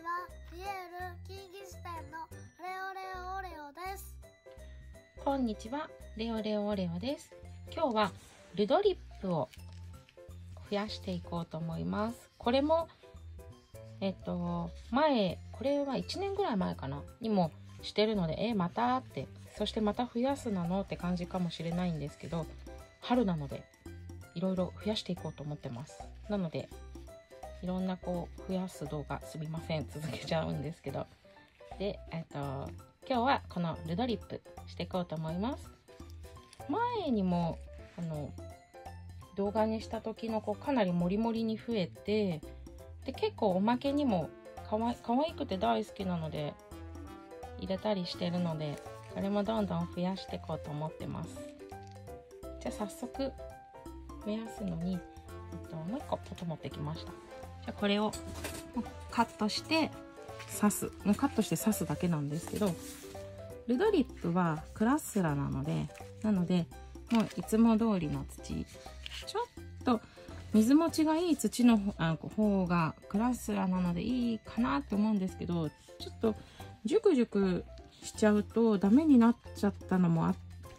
ちはピエールキーギス店のレオレオオレオですこんにちは、レオレオオレオです。今日はルドリップを増やしていこうと思います。これも、えっと、前、これは1年ぐらい前かな、にもしてるので、え、またって、そしてまた増やすなのって感じかもしれないんですけど、春なので、いろいろ増やしていこうと思ってます。なので、いろんなこう、増やす動画、すみません、続けちゃうんですけど。で、えっと、今日はこのルドリップしていこうと思います。前にもあの動画にした時のこうかなりモリモリに増えてで結構おまけにもかわかわいくて大好きなので入れたりしてるのでこれもどんどん増やしていこうと思ってます。じゃあ早速増やすのに、えっと、もう一個ポト持ってきました。これをカットして刺す。もうカットして刺すだけなんですけどルドリップはクラスラなのでなのでもういつも通りの土。ちょっと水持ちがいい土の方がクラスラなのでいいかなって思うんですけどちょっとジュクジュクしちゃうとダメになっちゃったのもあ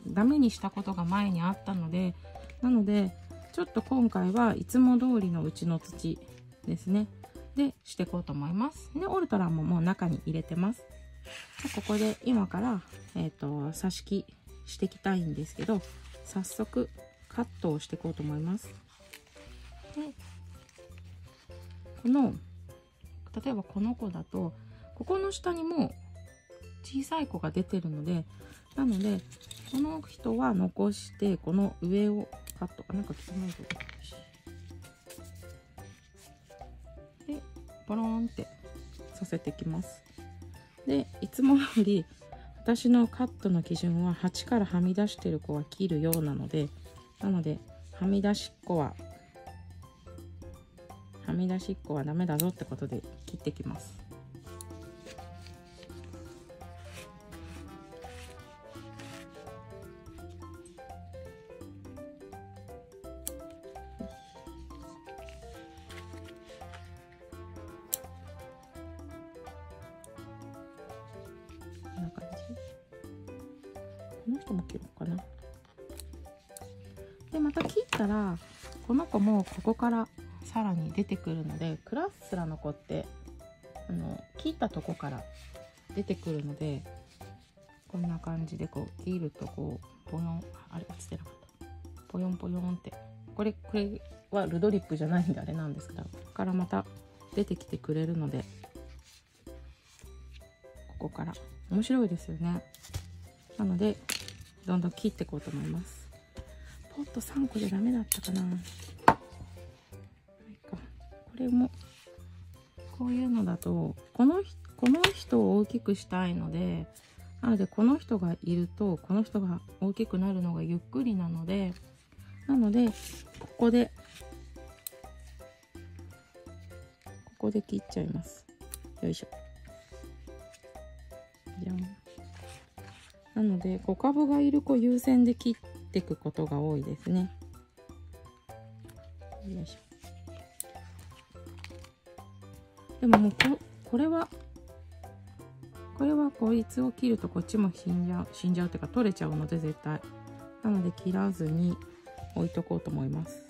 ダメにしたことが前にあったのでなのでちょっと今回はいつも通りのうちの土。ですねでしていこうと思います。で、オルトラももう中に入れてます。じゃここで今から、えっ、と、挿し木していきたいんですけど、早速カットをしていこうと思います。で、この、例えばこの子だと、ここの下にも小さい子が出てるので、なので、この人は残して、この上をカット、あ、なんか汚いぞ。でポロンってさせてきます。でいつもより私のカットの基準は8からはみ出してる子は切るようなのでなのではみ出しっこははみ出しっこはダメだぞってことで切ってきます。この人も切ろうかな。でまた切ったらこの子もここからさらに出てくるのでクラッスラの子ってあの切ったとこから出てくるのでこんな感じでこう切るとこうポヨンあれ落ちてなかった。ポヨンポヨンって。これこれはルドリップじゃないんであれなんですけどここからまた出てきてくれるのでここから。面白いですよね。なのでどんどん切っていこうと思います。ポット3個じゃダメだったかな。これもこういうのだとこのこの人を大きくしたいのでなのでこの人がいるとこの人が大きくなるのがゆっくりなのでなのでここでここで切っちゃいます。よいしょ。じゃん。なので小株がいる子優先で切っていくことが多いですね。よいしょ。でももうここれはこれはこいつを切るとこっちも死んじゃう死んじゃうっていうか取れちゃうので絶対。なので切らずに置いとこうと思います。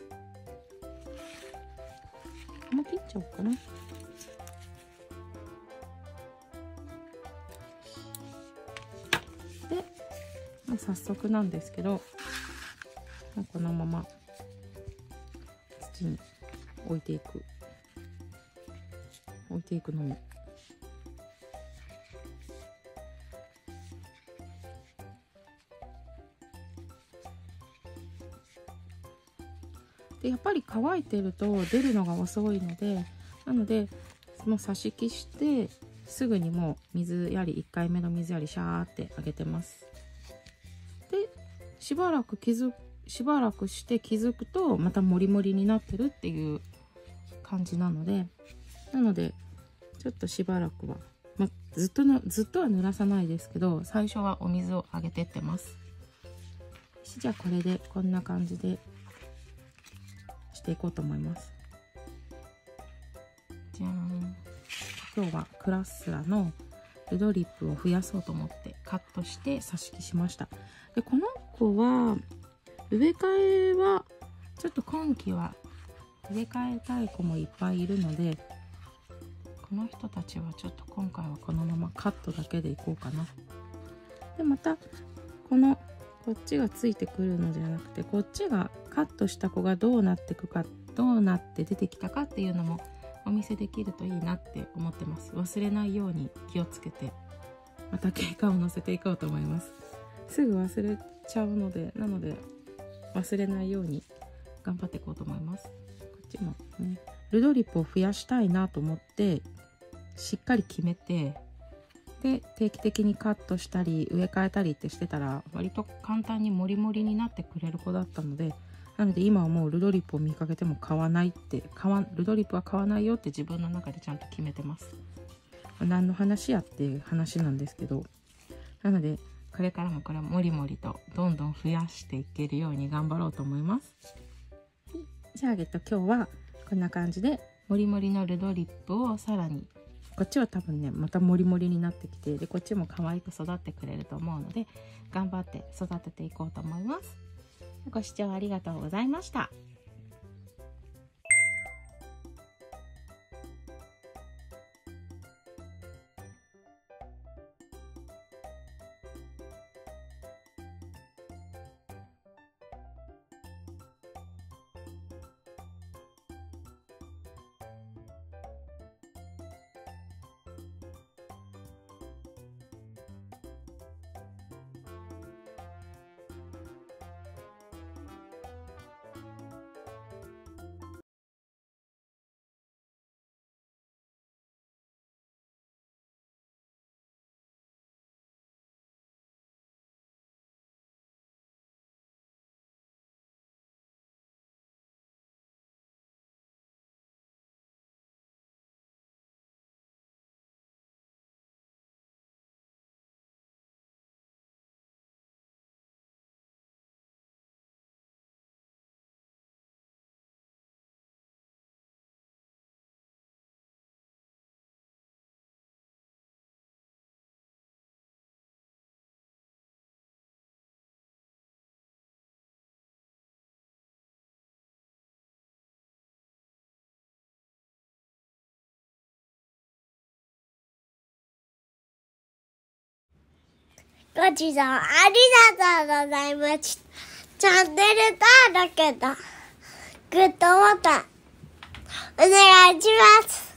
もう切っちゃおうかな。まあ、早速なんですけど、このまま土に置いていく。置いていくのみ。でやっぱり乾いてると出るのが遅いのでなのでもう差し木してすぐにもう水やり1回目の水やりシャーってあげてます。しばらく気づしばらくして気づくとまたモリモリになってるっていう感じなのでなのでちょっとしばらくは、ま、ずっとのずっとは濡らさないですけど最初はお水をあげてってます。じゃあこれでこんな感じでしていこうと思います。じゃーん。今日はクラッスラのルドリップを増やそうと思ってカットして挿し木しました。でこの子は植え替えはちょっと今季は植え替えたい子もいっぱいいるのでこの人たちはちょっと今回はこのままカットだけでいこうかな。でまたこのこっちがついてくるのじゃなくてこっちがカットした子がどうなってくかどうなって出てきたかっていうのもお見せできるといいなって思ってます。忘れないように気をつけてまた経過を載せていこうと思います。すぐ忘れちゃうのでなので忘れないように頑張っていこうと思います。こっちもねルドリップを増やしたいなと思ってしっかり決めてで定期的にカットしたり植え替えたりってしてたら割と簡単にモリモリになってくれる子だったのでなので今はもうルドリップを見かけても買わないって買わルドリップは買わないよって自分の中でちゃんと決めてます。何の話やっていう話なんですけどなのでこれからもこれもりもりとどんどん増やしていけるように頑張ろうと思います。じゃあ、えっと、今日はこんな感じで。もりもりのルドリップをさらに。こっちは多分ねまたモリモリになってきてでこっちも可愛く育ってくれると思うので頑張って育てていこうと思います。ご視聴ありがとうございましたごちそうありがとうございました。チャンネル登録とグッドボタンお願いします。